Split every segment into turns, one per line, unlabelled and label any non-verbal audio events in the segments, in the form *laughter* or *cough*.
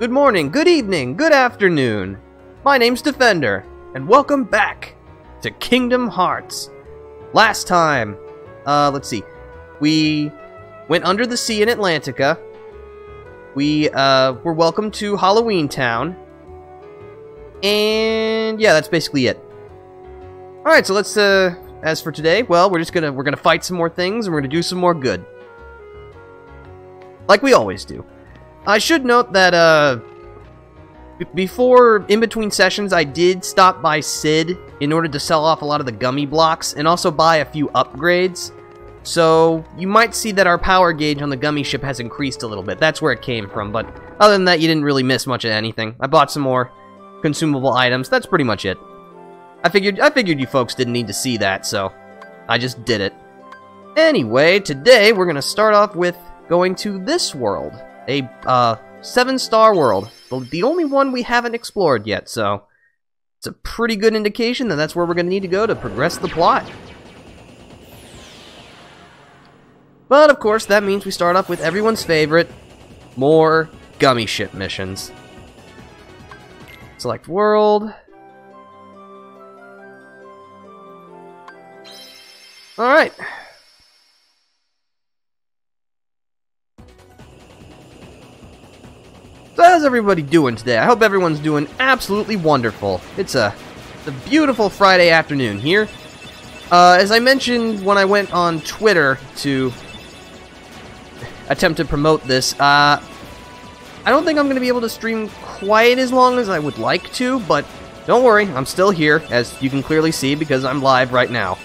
Good morning, good evening, good afternoon. My name's Defender, and welcome back to Kingdom Hearts. Last time, uh, let's see, we went under the sea in Atlantica. We, uh, were welcome to Halloween Town. And, yeah, that's basically it. Alright, so let's, uh, as for today, well, we're just gonna, we're gonna fight some more things, and we're gonna do some more good. Like we always do. I should note that, uh, before, in between sessions, I did stop by Cid in order to sell off a lot of the gummy blocks and also buy a few upgrades. So, you might see that our power gauge on the gummy ship has increased a little bit. That's where it came from, but other than that, you didn't really miss much of anything. I bought some more consumable items. That's pretty much it. I figured I figured you folks didn't need to see that, so I just did it. Anyway, today we're going to start off with going to this world. A, uh, seven-star world. The only one we haven't explored yet, so... It's a pretty good indication that that's where we're going to need to go to progress the plot. But, of course, that means we start off with everyone's favorite, more gummy ship missions. Select world. Alright. How's everybody doing today? I hope everyone's doing absolutely wonderful. It's a, it's a beautiful Friday afternoon here. Uh, as I mentioned when I went on Twitter to attempt to promote this, uh, I don't think I'm going to be able to stream quite as long as I would like to, but don't worry, I'm still here, as you can clearly see, because I'm live right now.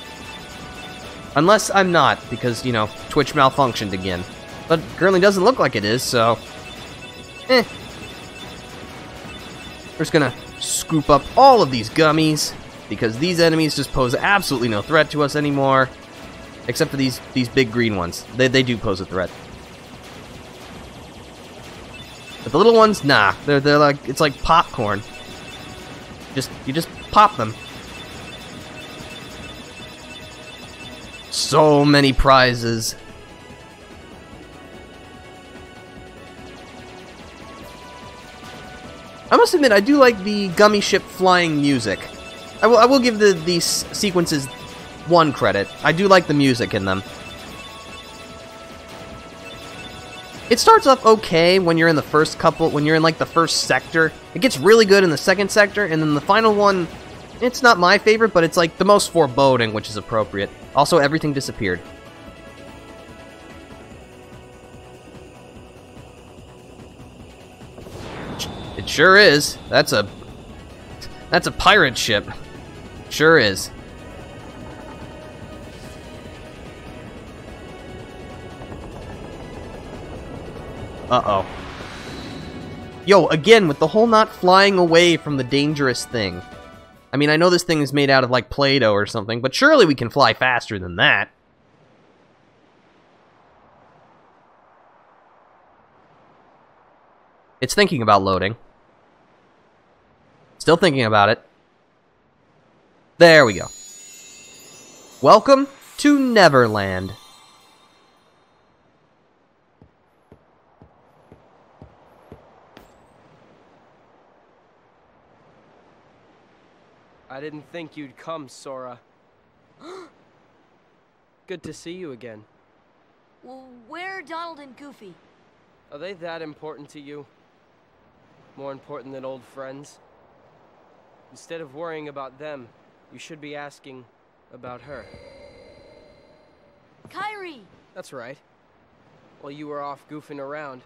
Unless I'm not, because, you know, Twitch malfunctioned again. But currently doesn't look like it is, so... Eh, we're just gonna scoop up all of these gummies, because these enemies just pose absolutely no threat to us anymore. Except for these, these big green ones. They, they do pose a threat. But the little ones, nah. They're, they're like, it's like popcorn. Just, you just pop them. So many prizes. I must admit, I do like the gummy ship flying music. I will, I will give the these sequences one credit. I do like the music in them. It starts off okay when you're in the first couple, when you're in like the first sector. It gets really good in the second sector, and then the final one, it's not my favorite, but it's like the most foreboding, which is appropriate. Also, everything disappeared. Sure is. That's a... That's a pirate ship. Sure is. Uh-oh. Yo, again, with the whole not flying away from the dangerous thing. I mean, I know this thing is made out of, like, Play-Doh or something, but surely we can fly faster than that. It's thinking about loading. Still thinking about it. There we go. Welcome to Neverland.
I didn't think you'd come, Sora. *gasps* Good to see you again.
Well, where are Donald and Goofy?
Are they that important to you? More important than old friends? Instead of worrying about them, you should be asking about her.
Kairi!
That's right. While you were off goofing around,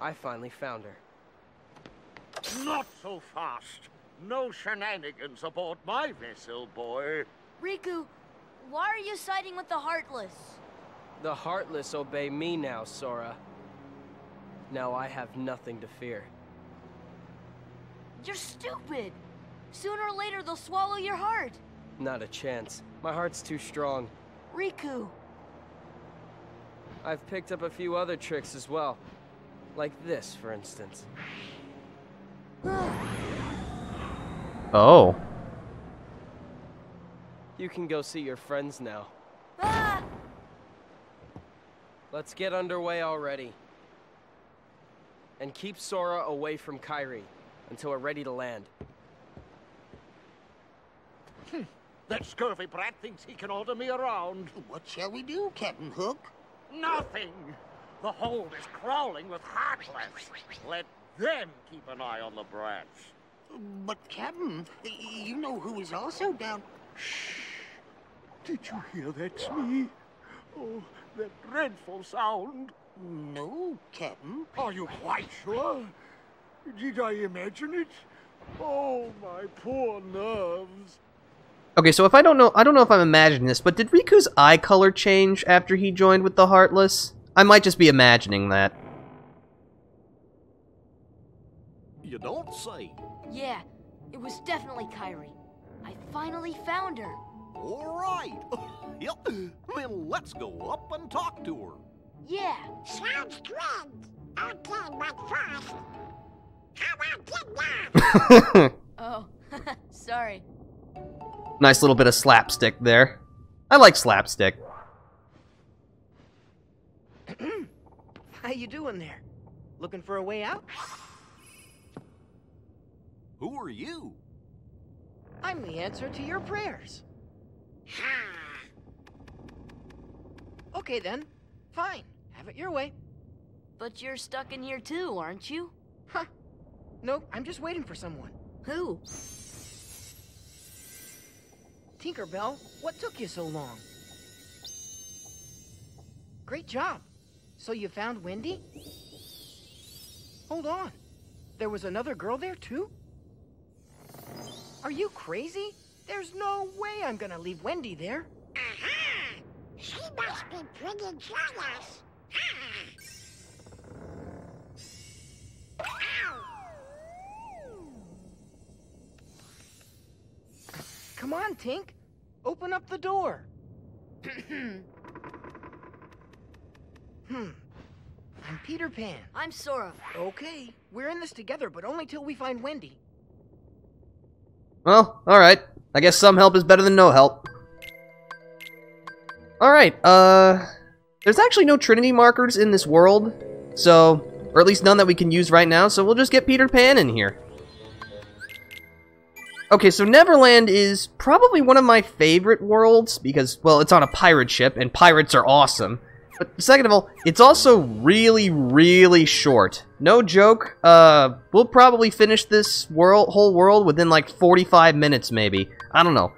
I finally found her.
Not so fast. No shenanigans aboard my vessel, boy.
Riku, why are you siding with the Heartless?
The Heartless obey me now, Sora. Now I have nothing to fear.
You're stupid! Sooner or later, they'll swallow your heart.
Not a chance. My heart's too strong.
Riku.
I've picked up a few other tricks as well. Like this, for instance. *sighs*
Oh.
You can go see your friends now.
ah!
Let's get underway already. And keep Sora away from Kairi until we're ready to land. Hmm.
That scurvy brat thinks he can order me around.
What shall we do, Captain Hook?
Nothing. The hold is crawling with heartless. Let them keep an eye on the brats.
But, Captain, you know who is also down. Shh!
Did you hear that, Smee? Oh, that dreadful sound.
No, Captain.
Are you quite sure? Did I imagine it? Oh, my poor nerves.
Okay, so if I don't know, I don't know if I'm imagining this, but did Riku's eye color change after he joined with the Heartless? I might just be imagining that.
You don't say.
Yeah, it was definitely Kairi. I finally found her.
All right. *laughs* yep. Then let's go up and talk to her.
Yeah.
Sounds good. Okay, but first, how about dinner? *laughs*
Oh, *laughs* sorry.
Nice little bit of slapstick there. I like slapstick. *clears throat*
How you doing there? Looking for a way out?
Who are you?
I'm the answer to your prayers. *sighs* Okay then. Fine. Have it your way.
But you're stuck in here too, aren't you?
Huh. Nope, I'm just waiting for someone.
Who?
Tinkerbell, what took you so long? Great job. So you found Wendy? Hold on. There was another girl there too? Are you crazy? There's no way I'm gonna leave Wendy there.
Aha! She must be pretty jealous.
Come on, Tink. Open up the door. *clears throat* hmm. I'm Peter Pan.
I'm Sora.
Okay, we're in this together, but only till we find Wendy.
Well, alright. I guess some help is better than no help. Alright, uh... There's actually no Trinity markers in this world, so... Or at least none that we can use right now, so we'll just get Peter Pan in here. Okay, so Neverland is probably one of my favorite worlds, because, well, it's on a pirate ship, and pirates are awesome. But second of all, it's also really, really short. No joke, uh, we'll probably finish this world, whole world within like 45 minutes, maybe. I don't know.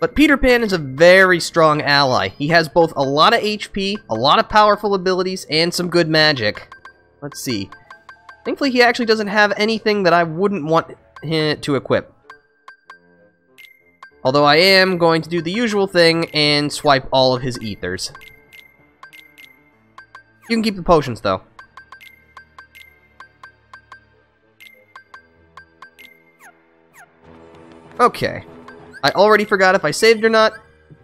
But Peter Pan is a very strong ally. He has both a lot of HP, a lot of powerful abilities, and some good magic. Let's see. Thankfully, he actually doesn't have anything that I wouldn't want him to equip. Although I am going to do the usual thing and swipe all of his ethers. You can keep the potions, though. Okay. I already forgot if I saved or not.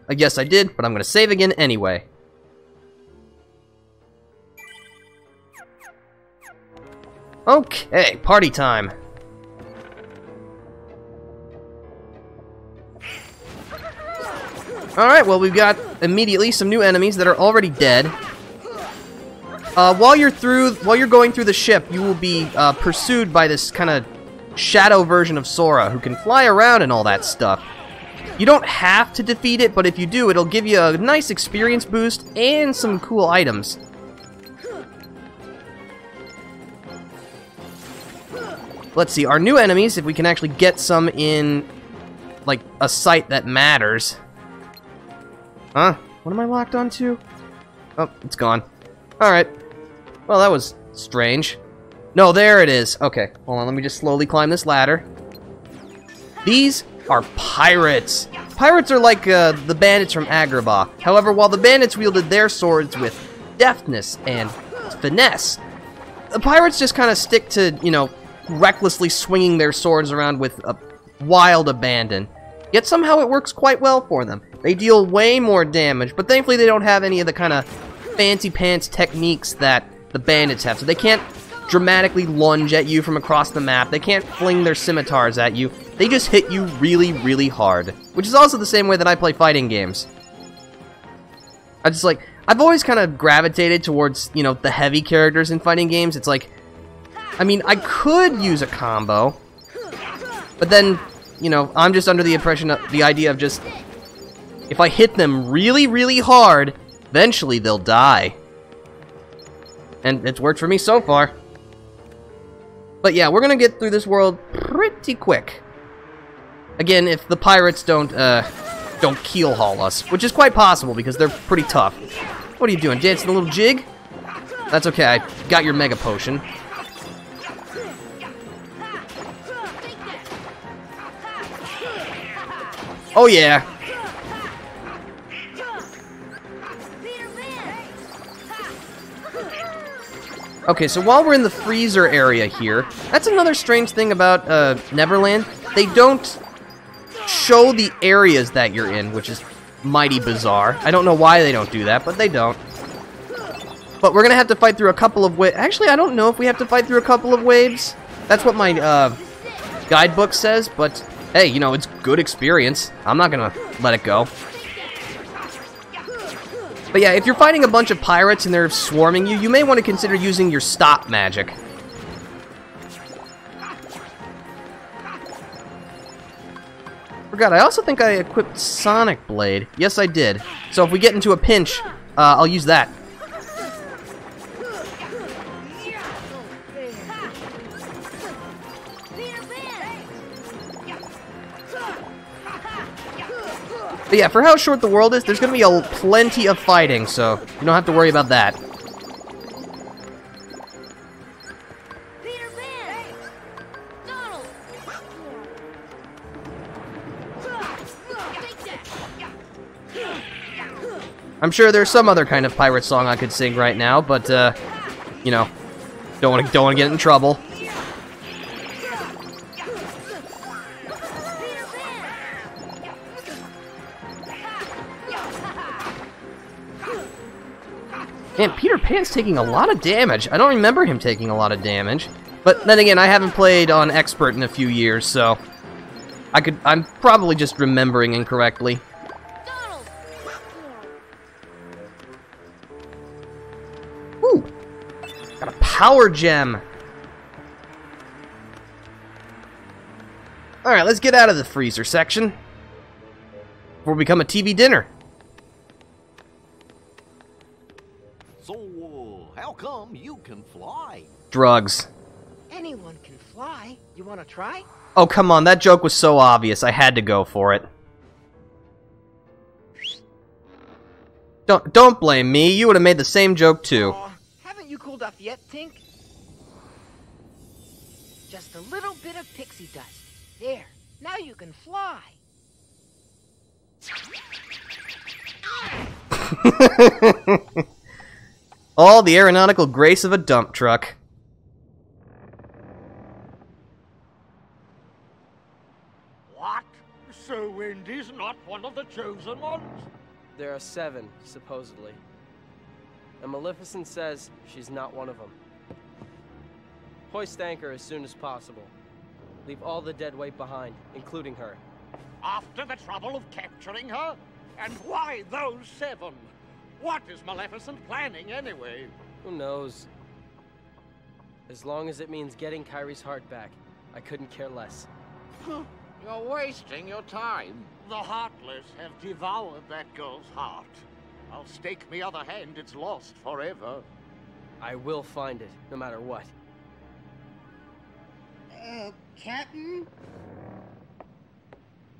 I guess I did, but I'm going to save again anyway. Okay, party time. Alright, well we've got immediately some new enemies that are already dead. Uh, while you're through, while you're going through the ship, you will be uh, pursued by this kind of shadow version of Sora who can fly around and all that stuff. You don't have to defeat it, but if you do, it'll give you a nice experience boost and some cool items. Let's see, our new enemies, if we can actually get some in, like, a site that matters. Huh? What am I locked onto? Oh, it's gone. Alright. Well, that was strange. No, there it is. Okay, hold on, let me just slowly climb this ladder. These are pirates. Pirates are like uh, the bandits from Agrabah. However, while the bandits wielded their swords with deftness and finesse, the pirates just kind of stick to, you know, recklessly swinging their swords around with a wild abandon. Yet somehow it works quite well for them. They deal way more damage, but thankfully they don't have any of the kind of fancy pants techniques that the bandits have. So they can't dramatically lunge at you from across the map. They can't fling their scimitars at you. They just hit you really, really hard. Which is also the same way that I play fighting games. I just like, I've always kind of gravitated towards, you know, the heavy characters in fighting games. It's like, I mean, I could use a combo, but then, you know, I'm just under the impression of the idea of just, if I hit them really, really hard, eventually they'll die. And it's worked for me so far. But yeah, we're gonna get through this world pretty quick. Again, if the pirates don't, uh, don't keel haul us, which is quite possible because they're pretty tough. What are you doing, dancing a little jig? That's okay, I got your mega potion. Oh yeah. Okay, so while we're in the freezer area here, that's another strange thing about uh, Neverland. They don't show the areas that you're in, which is mighty bizarre. I don't know why they don't do that, but they don't. But we're gonna have to fight through a couple of waves. Actually, I don't know if we have to fight through a couple of waves. That's what my uh, guidebook says, but hey, you know, it's good experience. I'm not gonna let it go. But yeah, if you're fighting a bunch of pirates and they're swarming you, you may want to consider using your stop magic. Forgot, I also think I equipped Sonic Blade. Yes, I did. So if we get into a pinch, uh, I'll use that. But yeah, for how short the world is, there's going to be a plenty of fighting, so you don't have to worry about that.
Peter Pan! Donald!
I'm sure there's some other kind of pirate song I could sing right now, but uh, you know, don't want to don't want to get in trouble. Pan's taking a lot of damage. I don't remember him taking a lot of damage. But then again, I haven't played on expert in a few years, so I could I'm probably just remembering incorrectly. Ooh. Got a power gem. Alright, let's get out of the freezer section. Before we become a TV dinner. Drugs.
Anyone can fly. You want to try?
Oh, come on, that joke was so obvious. I had to go for it. Don't don't blame me. You would have made the same joke too.
Aw, haven't you cooled off yet, Tink? Just a little bit of pixie dust. There. Now you can fly. *laughs*
All the aeronautical grace of a dump truck.
What? Wendy's not one of the chosen ones?
There are seven, supposedly. And Maleficent says she's not one of them. Hoist anchor as soon as possible. Leave all the dead weight behind, including her.
After the trouble of capturing her? And why those seven? What is Maleficent planning anyway?
Who knows? As long as it means getting Kairi's heart back, I couldn't care less.
You're wasting your time. The Heartless have devoured that girl's heart. I'll stake me other hand it's lost forever.
I will find it, no matter what.
Uh, Captain?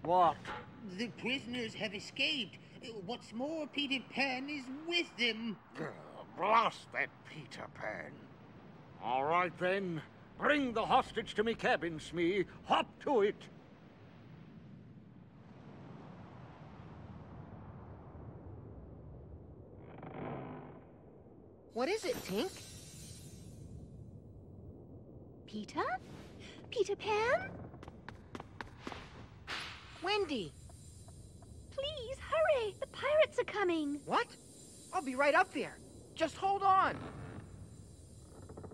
What?
The prisoners have escaped. Uh, What's more, Peter Pan is with them.
Grr, Blast that Peter Pan. All right then. Bring the hostage to me cabin, Smee. Hop to it.
What is it, Tink?
Peter? Peter Pan?
Wendy!
Please, hurry! The pirates are coming!
What? I'll be right up there. Just hold on.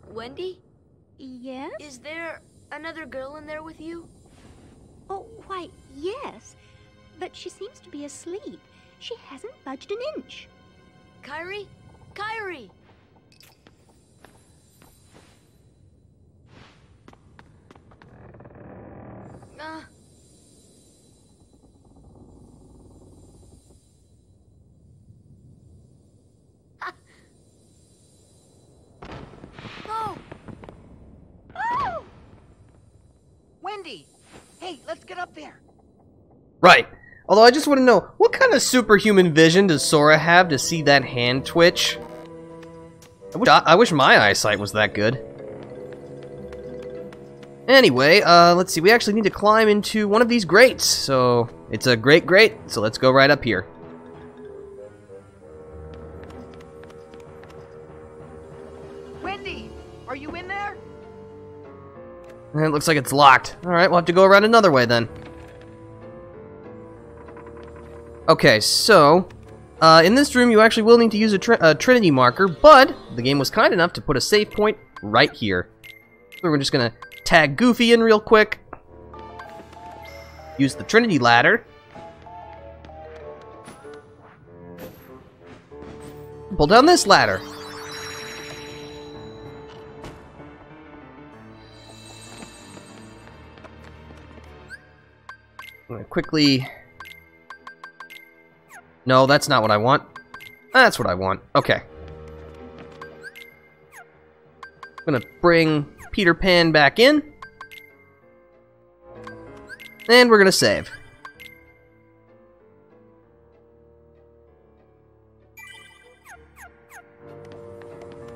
Wendy?
Yes?
Is there another girl in there with you?
Oh, why, yes. But she seems to be asleep. She hasn't budged an inch.
Kairi? Kairi! Ah. Oh! Oh!
Wendy! Hey, let's get up there.
Right. Although I just want to know, what kind of superhuman vision does Sora have to see that hand twitch? I wish, I wish my eyesight was that good. Anyway, uh, let's see, we actually need to climb into one of these grates, so it's a great grate, so let's go right up here.
Wendy, are you in there?
It looks like it's locked. Alright, we'll have to go around another way then. Okay, so, uh, in this room you actually will need to use a, tr a, Trinity marker, but the game was kind enough to put a save point right here. So we're just gonna tag Goofy in real quick. Use the Trinity ladder. Pull down this ladder. I'm gonna quickly... No, that's not what I want. That's what I want. Okay. I'm gonna bring Peter Pan back in. And we're gonna save.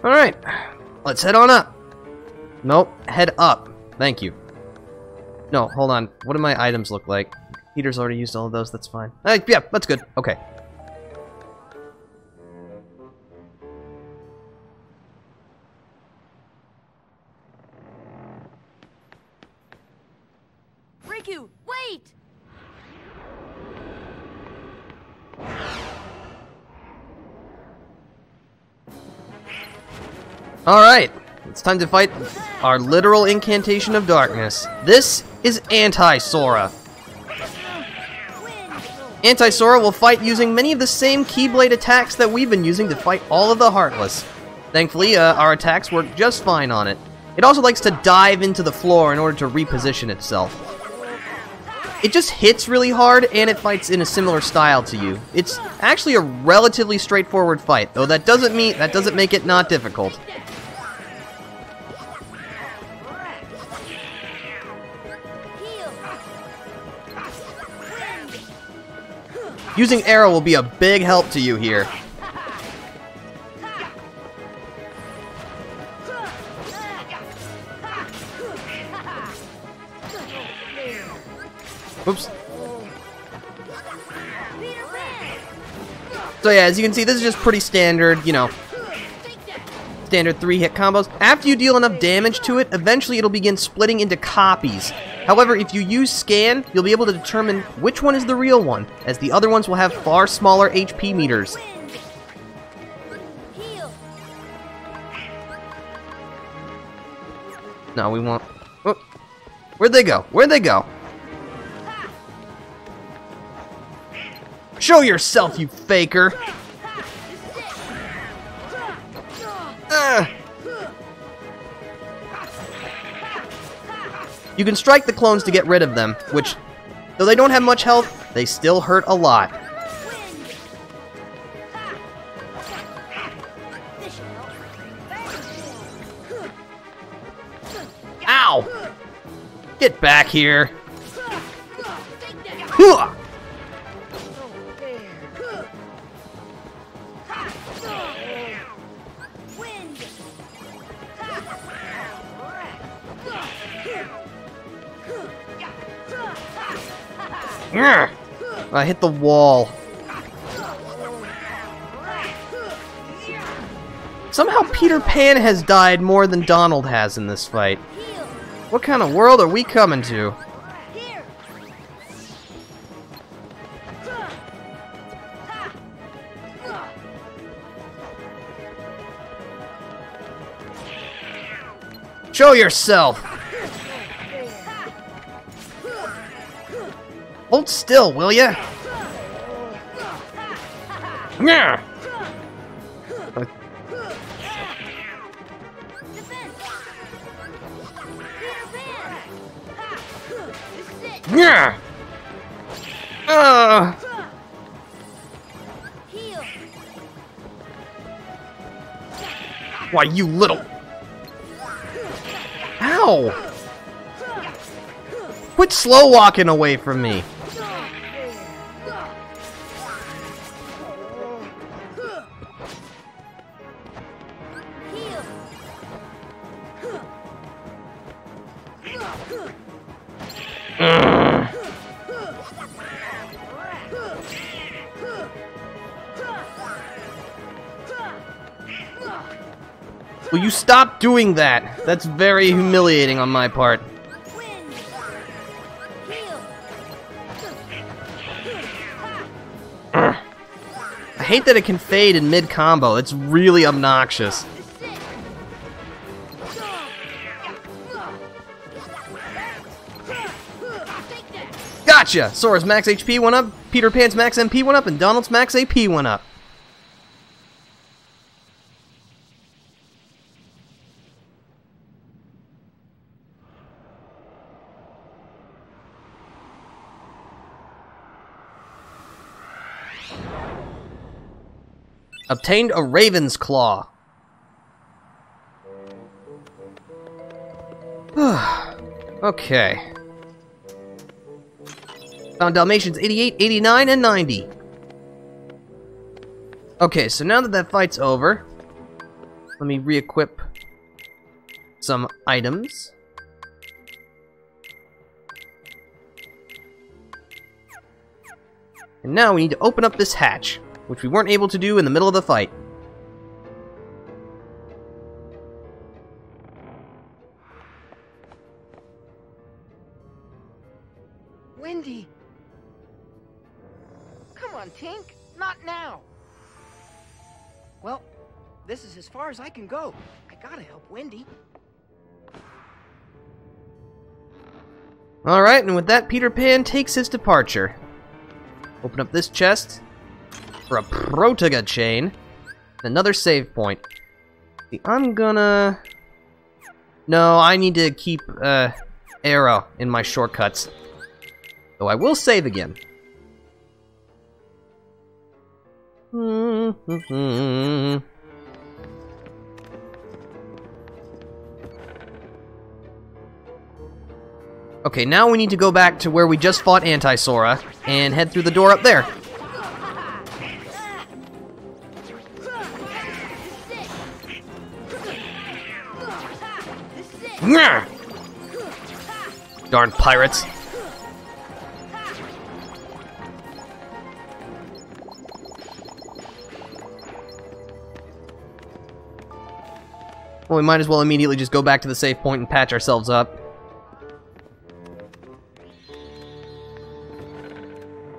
Alright. Let's head on up. Nope. Head up. Thank you. No, hold on. What do my items look like? Peter's already used all of those. That's fine. Uh, yeah, that's good. Okay. Alright, it's time to fight our literal incantation of darkness. This is Anti-Sora. Anti-Sora will fight using many of the same Keyblade attacks that we've been using to fight all of the Heartless. Thankfully, uh, our attacks work just fine on it. It also likes to dive into the floor in order to reposition itself. It just hits really hard, and it fights in a similar style to you. It's actually a relatively straightforward fight, though that doesn't mean that doesn't make it not difficult. Using arrow will be a big help to you here. Oops. So yeah, as you can see, this is just pretty standard, you know, standard three-hit combos. After you deal enough damage to it, eventually it'll begin splitting into copies. However, if you use scan, you'll be able to determine which one is the real one, as the other ones will have far smaller HP meters. No, we want... Oh. Where'd they go? Where'd they go? Show yourself, you faker! Ah. You can strike the clones to get rid of them, which, though they don't have much health, they still hurt a lot. Ow! Get back here! I hit the wall. Somehow Peter Pan has died more than Donald has in this fight. What kind of world are we coming to? Show yourself! Still, will ya? Yeah. Yeah. Uh. Why, you little... Ow! Quit slow walking away from me! Doing that? That's very humiliating on my part. I hate that it can fade in mid combo. It's really obnoxious. Gotcha! Sora's max HP went up, Peter Pan's max MP went up, and Donald's max AP went up. Obtained a Raven's Claw. *sighs* okay. Found Dalmatians 88, 89, and 90. Okay, so now that that fight's over, let me re-equip some items. And now we need to open up this hatch, which we weren't able to do in the middle of the fight.
Wendy! Come on, Tink. Not now. Well, this is as far as I can go. I gotta help Wendy.
Alright, and with that, Peter Pan takes his departure. Open up this chest for a Protega chain. Another save point. I'm gonna... No, I need to keep uh, arrow in my shortcuts. Though I will save again. *laughs* Okay, now we need to go back to where we just fought Anti-Sora and head through the door up there. Darn pirates. Well, we might as well immediately just go back to the safe point and patch ourselves up.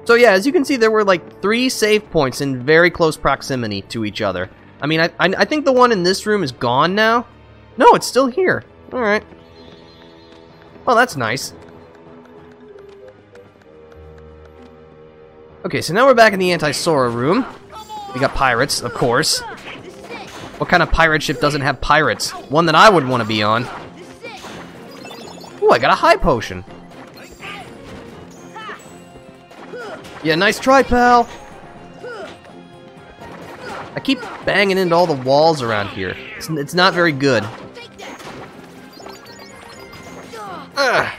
So yeah, as you can see, there were like three save points in very close proximity to each other. I mean, I, I, I think the one in this room is gone now. No, it's still here. Alright. Well, that's nice. Okay, so now we're back in the Anti-Sora room. We got pirates, of course. What kind of pirate ship doesn't have pirates? One that I would want to be on. Ooh, I got a high potion. Yeah, nice try, pal. I keep banging into all the walls around here. It's, it's not very good. Ugh.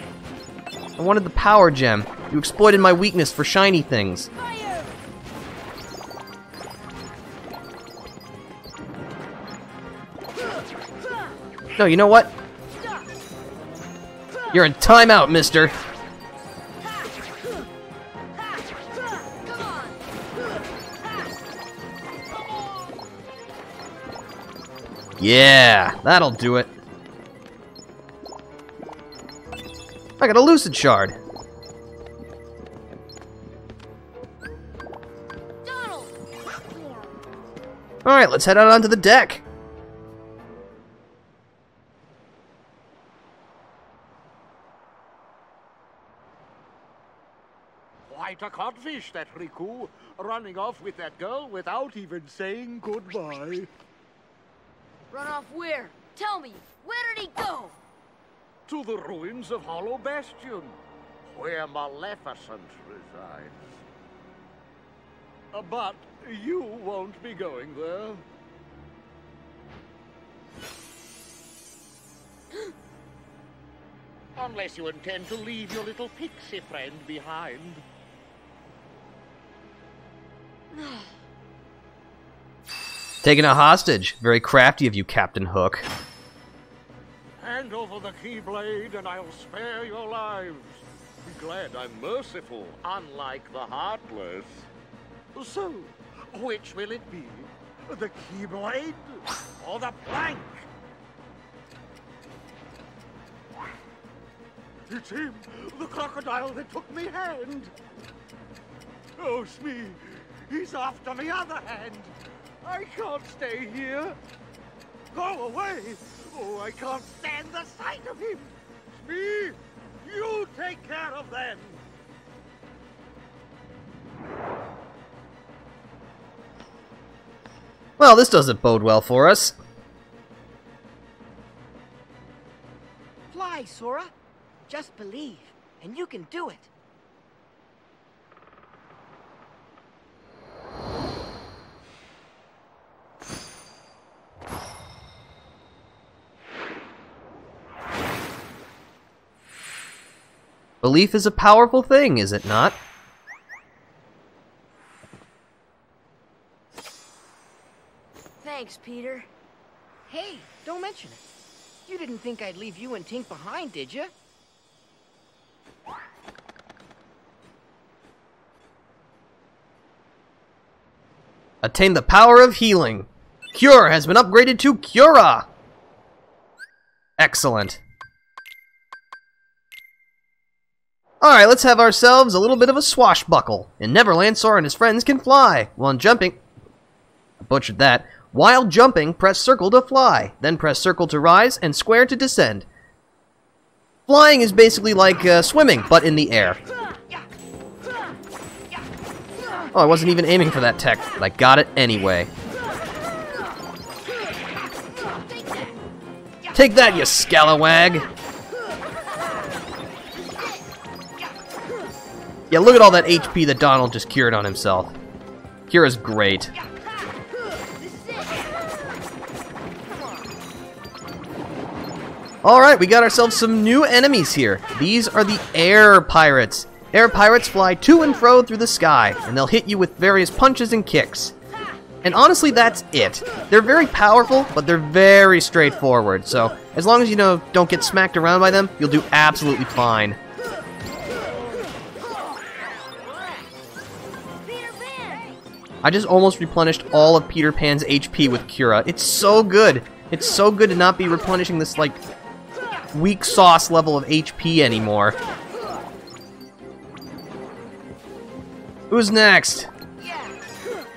I wanted the power gem. You exploited my weakness for shiny things.
Fire.
No, you know what? You're in timeout, mister. Yeah, that'll do it. I got a lucid shard. Alright, let's head out onto the deck.
Quite a codfish, that Riku. Running off with that girl without even saying goodbye.
Run off where? Tell me, where did he go?
To the ruins of Hollow Bastion, where Maleficent resides. Uh, But you won't be going there. *gasps* Unless you intend to leave your little pixie friend behind.
Taking a hostage. Very crafty of you, Captain Hook.
Hand over the Keyblade and I'll spare your lives. Be glad I'm merciful, unlike the Heartless. So, which will it be? The Keyblade or the plank? It's him, the crocodile that took me hand. Oh, Smee, he's after me other hand. I can't stay here. Go away! Oh, I can't stand the sight of him! Me, you take care of them!
Well, this doesn't bode well for us.
Fly, Sora. Just believe, and you can do it.
Belief is a powerful thing, is it not?
Thanks, Peter.
Hey, don't mention it. You didn't think I'd leave you and Tink behind, did you?
Attain the power of healing. Cure has been upgraded to Cura. Excellent. Alright, let's have ourselves a little bit of a swashbuckle. In Neverland, Sora and his friends can fly. While jumping... I butchered that. While jumping, press circle to fly. Then press circle to rise and square to descend. Flying is basically like uh, swimming, but in the air. Oh, I wasn't even aiming for that tech, but I got it anyway. Take that, you scalawag! Yeah, look at all that HP that Donald just cured on himself. Cura's great. Alright, we got ourselves some new enemies here. These are the air pirates. Air pirates fly to and fro through the sky, and they'll hit you with various punches and kicks. And honestly, that's it. They're very powerful, but they're very straightforward, so as long as you know don't get smacked around by them, you'll do absolutely fine. I just almost replenished all of Peter Pan's HP with Cura. It's so good. It's so good to not be replenishing this, like, weak sauce level of HP anymore. Who's next?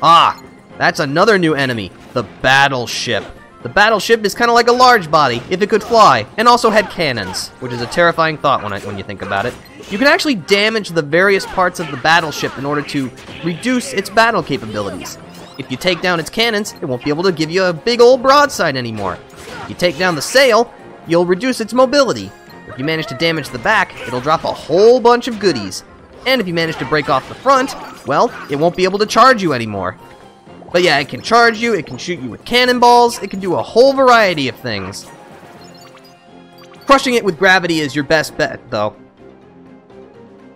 Ah, that's another new enemy, the Battleship. The Battleship is kind of like a large body, if it could fly, and also had cannons, which is a terrifying thought when, I, when you think about it. You can actually damage the various parts of the battleship in order to reduce its battle capabilities. If you take down its cannons, it won't be able to give you a big old broadside anymore. If you take down the sail, you'll reduce its mobility. If you manage to damage the back, it'll drop a whole bunch of goodies. And if you manage to break off the front, well, it won't be able to charge you anymore. But yeah, it can charge you, it can shoot you with cannonballs, it can do a whole variety of things. Crushing it with gravity is your best bet, though.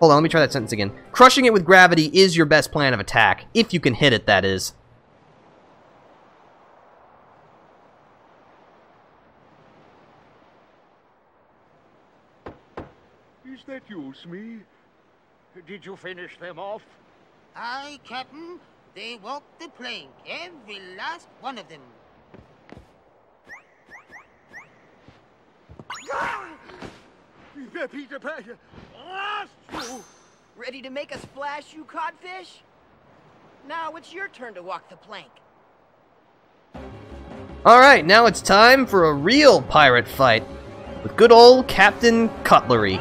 Hold on, let me try that sentence again. Crushing it with gravity is your best plan of attack, if you can hit it, that is.
Is that you, Smee? Did you finish them off?
Aye, Captain. They walked the plank, every last one of them.
Peter Pan, last you!
Ready to make a splash, you codfish? Now it's your turn to walk the plank.
Alright, now it's time for a real pirate fight. With good old Captain Cutlery.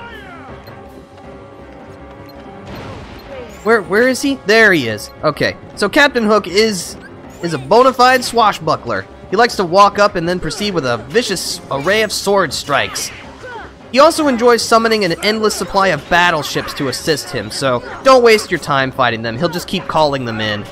Where where is he? There he is. Okay. So Captain Hook is is a bona fide swashbuckler. He likes to walk up and then proceed with a vicious array of sword strikes. He also enjoys summoning an endless supply of battleships to assist him, so don't waste your time fighting them. He'll just keep calling them in.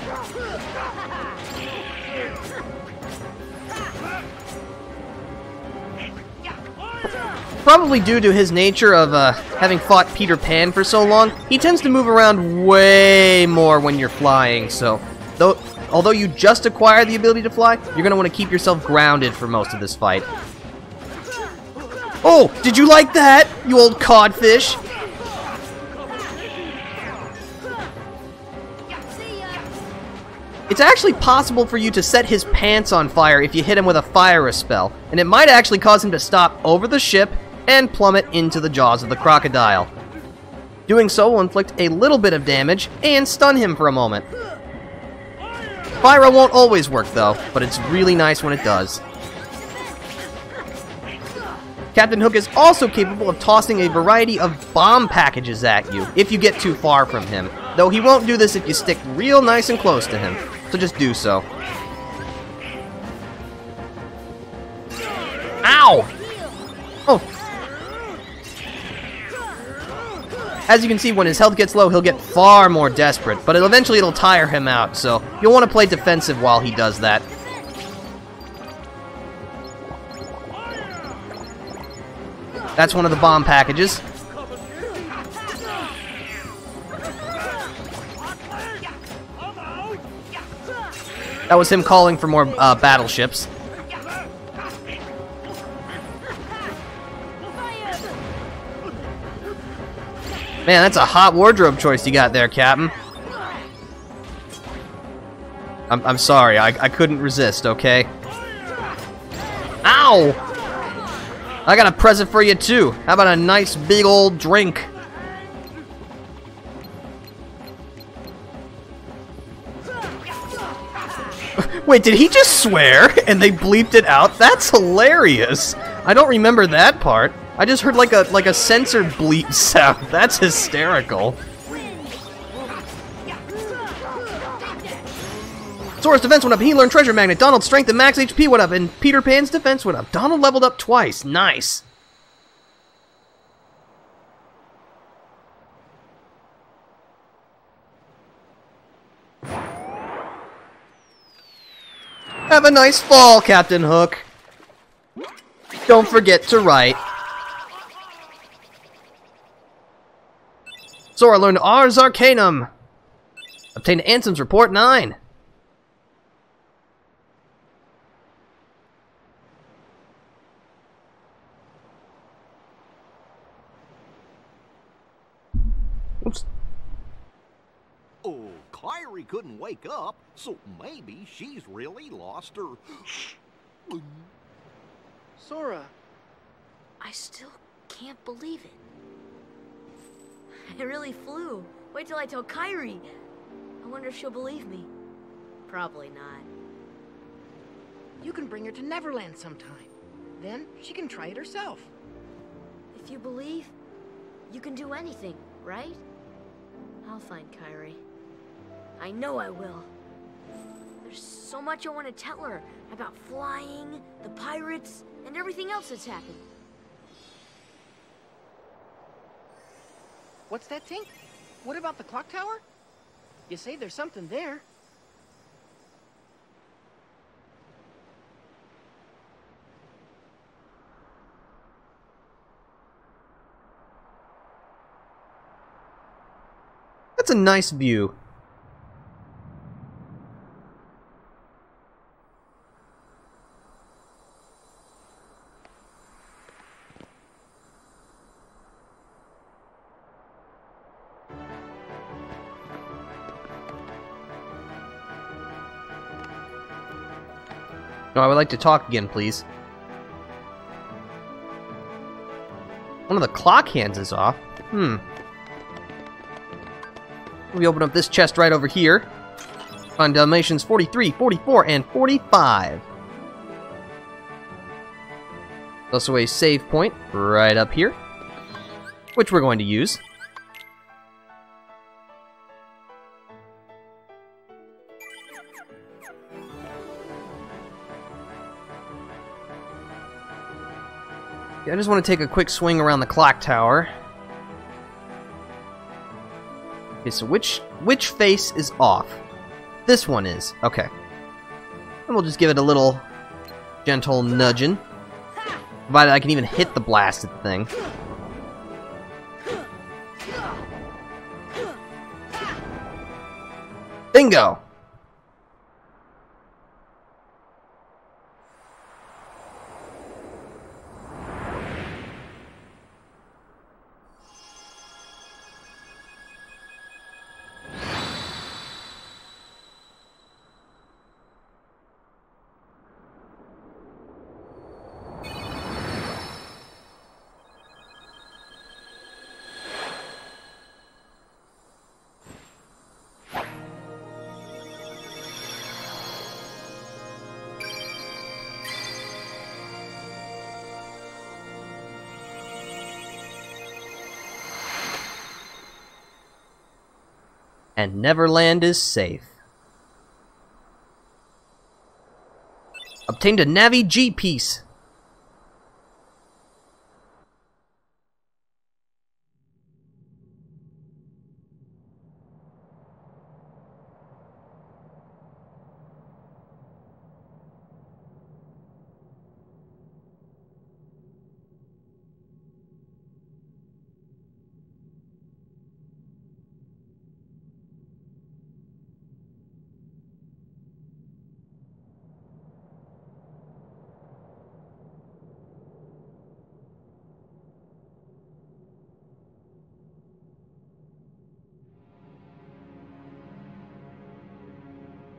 Probably due to his nature of uh, having fought Peter Pan for so long, he tends to move around way more when you're flying, so though, although you just acquired the ability to fly, you're going to want to keep yourself grounded for most of this fight. Oh, did you like that, you old codfish? It's actually possible for you to set his pants on fire if you hit him with a fire spell, and it might actually cause him to stop over the ship and plummet into the jaws of the crocodile. Doing so will inflict a little bit of damage and stun him for a moment. Pyro won't always work though, but it's really nice when it does. Captain Hook is also capable of tossing a variety of bomb packages at you if you get too far from him, though he won't do this if you stick real nice and close to him, so just do so. Ow! Oh. As you can see, when his health gets low, he'll get far more desperate, but it'll, eventually it'll tire him out, so you'll want to play defensive while he does that. That's one of the bomb packages. That was him calling for more uh, battleships. Man, that's a hot wardrobe choice you got there, Captain. I'm, I'm sorry, I, I couldn't resist, okay? Ow! I got a present for you too. How about a nice big old drink? *laughs* Wait, did he just swear *laughs* and they bleeped it out? That's hilarious. I don't remember that part. I just heard like a like a censor bleep *laughs* sound. That's hysterical. Sora's defense went up, he learned Treasure Magnet. Donald's strength and max HP went up, and Peter Pan's defense went up. Donald leveled up twice. Nice. Have a nice fall, Captain Hook. Don't forget to write. Sora learned Ars Arcanum. Obtained Ansem's Report 9. Oops.
Oh, Kairi couldn't wake up, so maybe she's really lost her.
Sora,
I still can't believe it. I really flew. Wait till I tell Kairi. I wonder if she'll believe me. Probably not.
you can bring her to Neverland sometime. Then she can try it herself.
If you believe, you can do anything, right? I'll find Kairi. I know I will. There's so much I want to tell her about flying, the pirates, and everything else that's happened.
What's that, Tink? What about the clock tower? You say there's something there.
That's a nice view. No, I would like to talk again, please. One of the clock hands is off. Hmm. We open up this chest right over here. On Dalmatians 43, 44, and 45. Also a save point right up here, which we're going to use. I just want to take a quick swing around the clock tower. Okay, so which which face is off? This one is. Okay. And we'll just give it a little gentle nudging. Provided I can even hit the blasted thing. Bingo! And Neverland is safe. Obtained a Navi G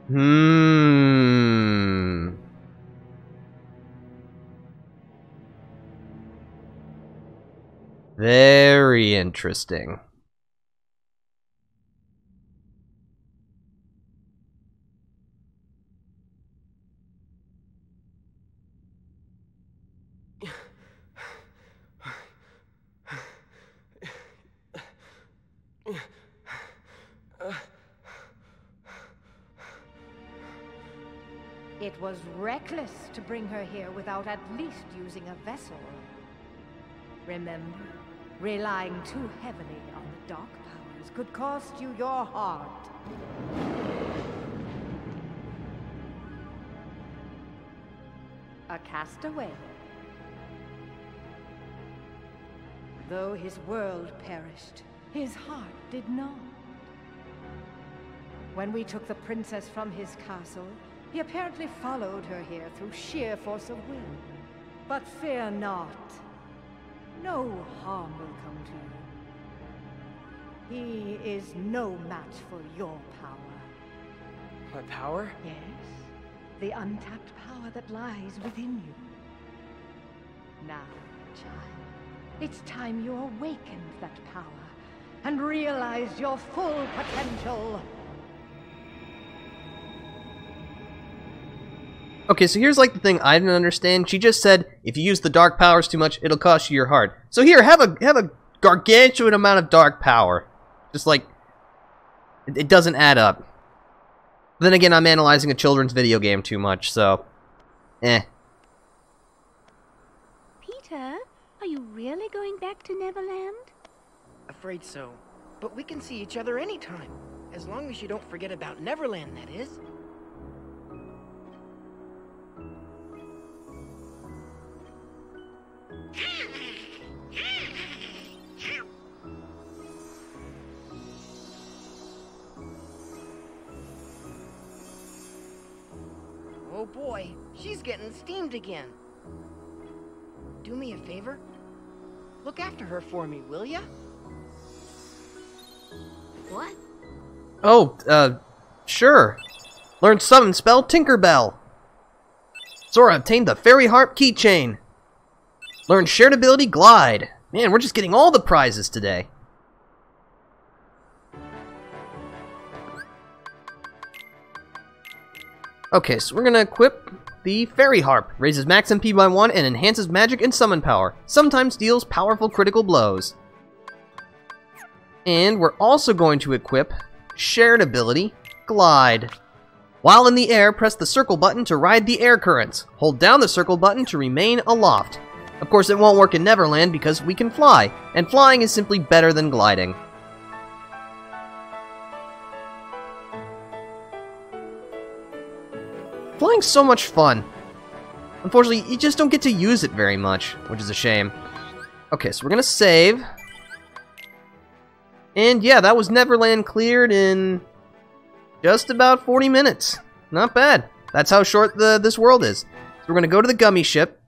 Hmm. Very interesting.
Bring her here without at least using a vessel. Remember, relying too heavily on the dark powers could cost you your heart. A castaway. Though his world perished, his heart did not. When we took the princess from his castle, he apparently followed her here through sheer force of will. But fear not. No harm will come to you. He is no match for your power.
My power?
Yes, the untapped power that lies within you. Now, child, it's time you awakened that power and realized your full potential.
Okay, so here's like the thing I didn't understand. She just said if you use the dark powers too much, it'll cost you your heart. So here, have a have a gargantuan amount of dark power. Just like it, it doesn't add up. But then again, I'm analyzing a children's video game too much, so eh.
Peter, are you really going back to Neverland?
Afraid so. But we can see each other anytime. As long as you don't forget about Neverland, that is. Oh boy, she's getting steamed again. Do me a favor? Look after her for me, will ya?
What?
Oh, uh, sure. Learned summon spell Tinkerbell. Sora obtained the Fairy Harp keychain. Learned shared ability Glide. Man, we're just getting all the prizes today. Okay, so we're gonna equip the Fairy Harp. Raises max MP by 1 and enhances magic and summon power. Sometimes deals powerful critical blows. And we're also going to equip Shared ability, Glide. While in the air, press the circle button to ride the air currents. Hold down the circle button to remain aloft. Of course, it won't work in Neverland because we can fly, and flying is simply better than gliding. Flying's so much fun. Unfortunately, you just don't get to use it very much, which is a shame. Okay, so we're gonna save. And yeah, that was Neverland cleared in just about 40 minutes. Not bad. That's how short the this world is. So we're gonna go to the gummy ship.